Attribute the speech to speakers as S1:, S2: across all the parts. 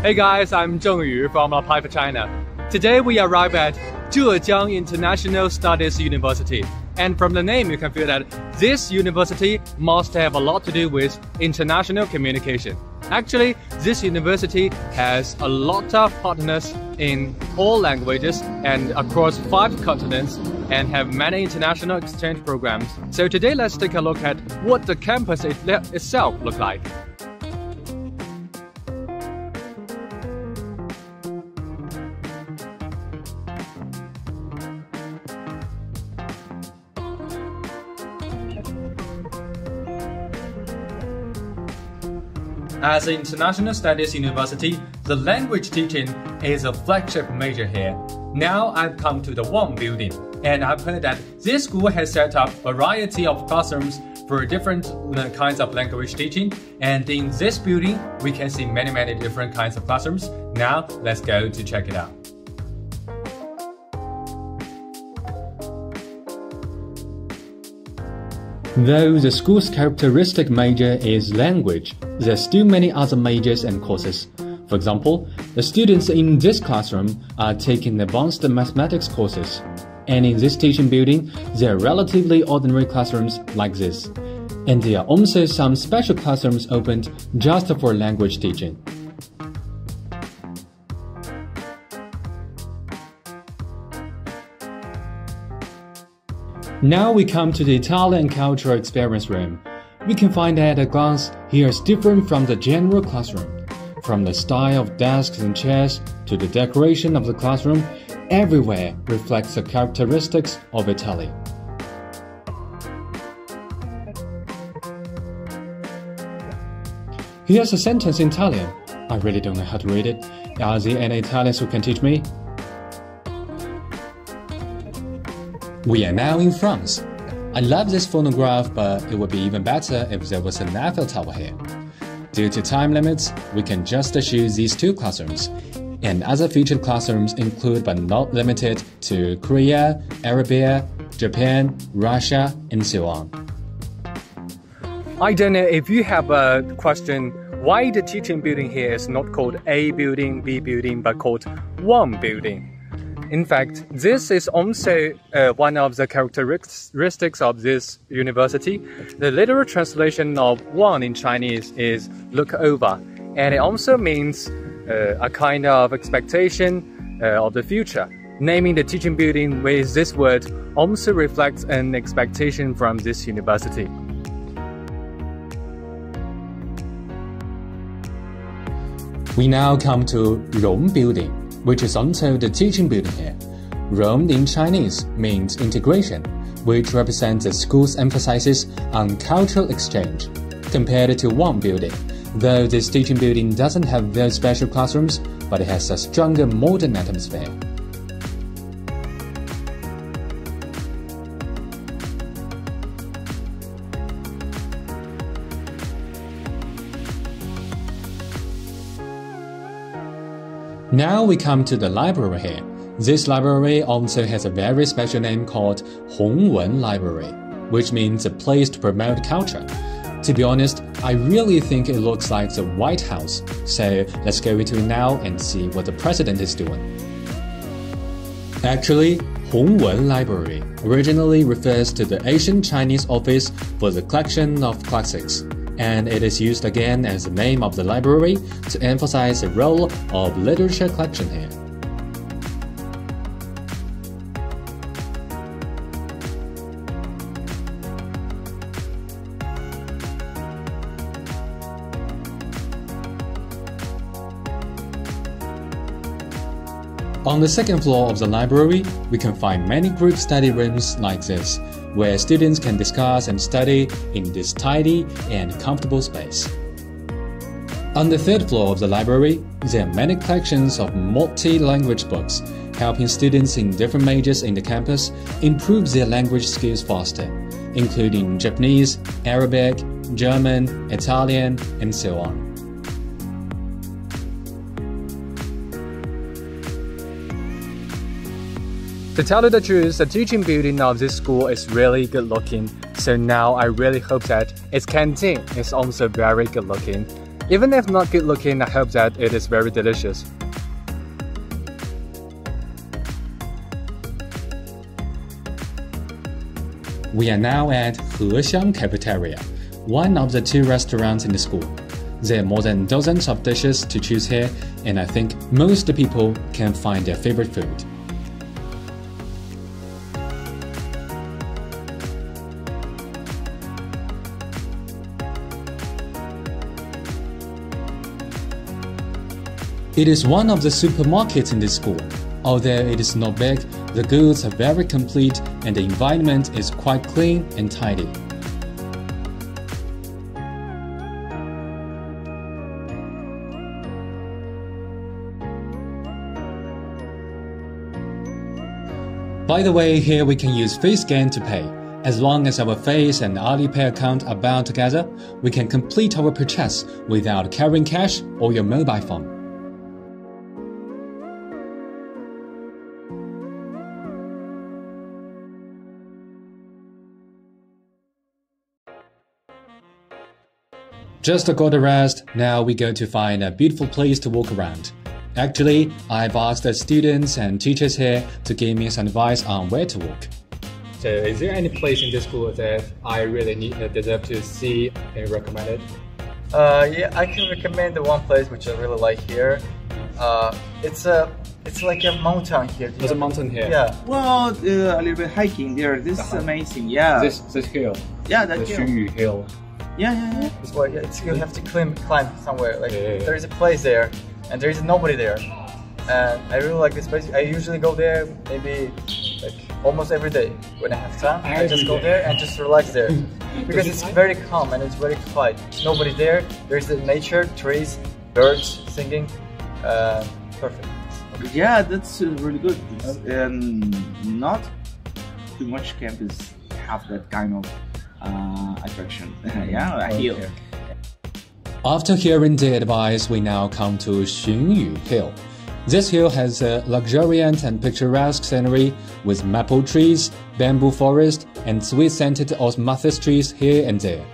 S1: Hey guys, I'm Zheng Yu from uh, Apply for China. Today we arrive at Zhejiang International Studies University. And from the name, you can feel that this university must have a lot to do with international communication. Actually, this university has a lot of partners in all languages and across five continents and have many international exchange programs. So today let's take a look at what the campus itself looks like. As an international studies university, the language teaching is a flagship major here. Now I've come to the Wang building, and I've heard that this school has set up a variety of classrooms for different uh, kinds of language teaching. And in this building, we can see many, many different kinds of classrooms. Now let's go to check it out.
S2: Though the school's characteristic major is language, there are still many other majors and courses. For example, the students in this classroom are taking advanced mathematics courses. And in this teaching building, there are relatively ordinary classrooms like this. And there are also some special classrooms opened just for language teaching. Now we come to the Italian Cultural Experience Room. We can find at a glance here is different from the general classroom. From the style of desks and chairs to the decoration of the classroom, everywhere reflects the characteristics of Italy. Here's a sentence in Italian. I really don't know how to read it. Are there any Italians who can teach me? We are now in France. I love this phonograph, but it would be even better if there was an Eiffel Tower here. Due to time limits, we can just choose these two classrooms. And other featured classrooms include but not limited to Korea, Arabia, Japan, Russia, and so on.
S1: I don't know if you have a question why the teaching building here is not called A building, B building, but called Wang building. In fact, this is also uh, one of the characteristics of this university. The literal translation of Wang in Chinese is look over, and it also means uh, a kind of expectation uh, of the future. Naming the teaching building with this word also reflects an expectation from this university.
S2: We now come to Rong Building which is also the teaching building here. Rong in Chinese means integration, which represents the school's emphasis on cultural exchange. Compared to Wang building, though this teaching building doesn't have very special classrooms, but it has a stronger modern atmosphere. Now we come to the library here. This library also has a very special name called Hongwen Library, which means a place to promote culture. To be honest, I really think it looks like the White House, so let's go into it now and see what the president is doing. Actually, Hongwen Library originally refers to the ancient Chinese office for the collection of classics and it is used again as the name of the library to emphasize the role of literature collection here. On the second floor of the library, we can find many group study rooms like this, where students can discuss and study in this tidy and comfortable space. On the third floor of the library, there are many collections of multi-language books, helping students in different majors in the campus improve their language skills faster, including Japanese, Arabic, German, Italian, and so on.
S1: To tell you the truth, the teaching building of this school is really good looking. So now I really hope that its canteen is also very good looking. Even if not good looking, I hope that it is very delicious.
S2: We are now at Hexiang Cafeteria, one of the two restaurants in the school. There are more than dozens of dishes to choose here, and I think most people can find their favorite food. It is one of the supermarkets in this school. Although it is not big, the goods are very complete and the environment is quite clean and tidy. By the way, here we can use face scan to pay. As long as our face and Alipay account are bound together, we can complete our purchase without carrying cash or your mobile phone. Just got a rest, now we go to find a beautiful place to walk around. Actually, I've asked the students and teachers here to give me some advice on where to walk.
S1: So, is there any place in this school that I really need uh, deserve to see and recommend it?
S3: Uh, yeah, I can recommend the one place which I really like here. Uh, it's a it's like a mountain here.
S1: There's a mountain here.
S3: Yeah.
S4: Well, uh, a little bit hiking there. This is
S1: Uh-huh.
S4: amazing. Yeah.
S1: This this hill.
S4: yeah,
S1: The
S4: that hill.
S1: Xunyu Hill.
S4: Yeah, yeah, yeah.
S3: It's where it's, you have to climb climb somewhere. Like
S1: Yeah, yeah, yeah.
S3: there is a place there, and there is nobody there. And I really like this place. I usually go there maybe like almost every day when I have time. I just go
S1: day.
S3: there and just relax there because it's very calm and it's very quiet. Nobody there. There's the nature, trees, birds singing. Uh, perfect.
S4: Yeah, that's uh, really good. And um, not too much campus have that kind of uh, attraction. yeah, a hill.
S3: Okay.
S2: After hearing the advice, we now come to Xunyu Hill. This hill has a luxuriant and picturesque scenery with maple trees, bamboo forest, and sweet-scented osmanthus trees here and there.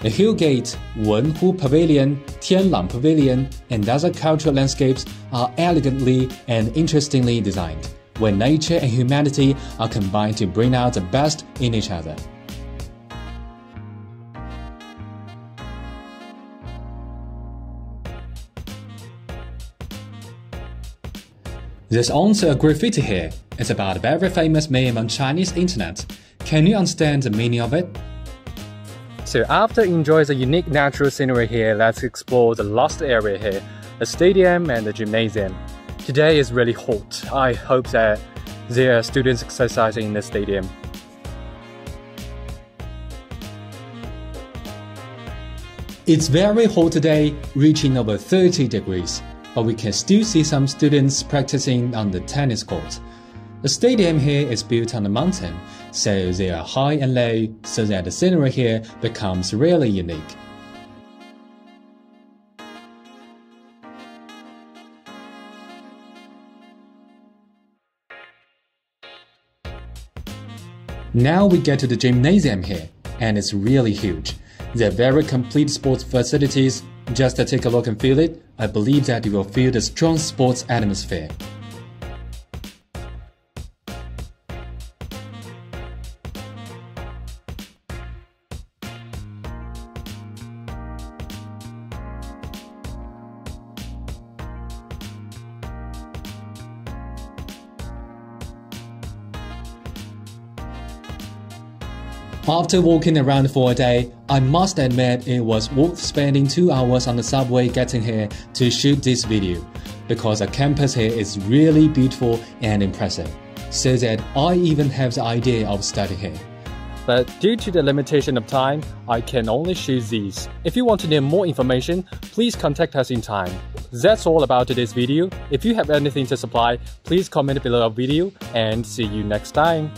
S2: The hill gate, Wenhu Pavilion, Tianlang Pavilion, and other cultural landscapes are elegantly and interestingly designed, where nature and humanity are combined to bring out the best in each other. There's also a graffiti here. It's about a very famous meme on Chinese internet. Can you understand the meaning of it?
S1: So after enjoying the unique natural scenery here, let's explore the last area here, the stadium and the gymnasium. Today is really hot. I hope that there are students exercising in the stadium.
S2: It's very hot today, reaching over 30 degrees, but we can still see some students practicing on the tennis court. The stadium here is built on a mountain, so they are high and low, so that the scenery here becomes really unique. Now we get to the gymnasium here, and it's really huge. They're very complete sports facilities. Just to take a look and feel it, I believe that you will feel the strong sports atmosphere. After walking around for a day, I must admit it was worth spending two hours on the subway getting here to shoot this video, because the campus here is really beautiful and impressive, so that I even have the idea of studying here.
S1: But due to the limitation of time, I can only shoot these. If you want to know more information, please contact us in time. That's all about today's video. If you have anything to supply, please comment below our video and see you next time.